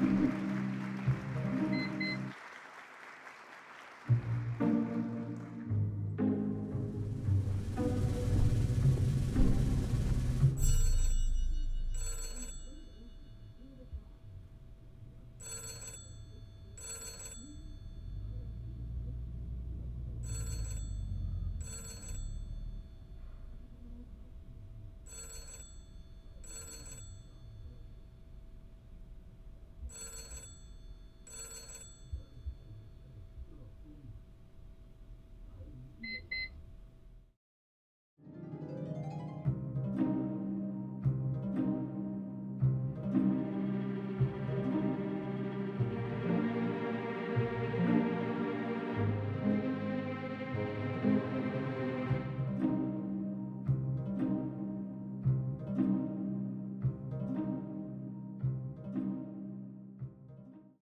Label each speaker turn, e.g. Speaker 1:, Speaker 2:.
Speaker 1: Mm-hmm.